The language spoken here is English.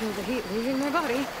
feel the heat leaving my body.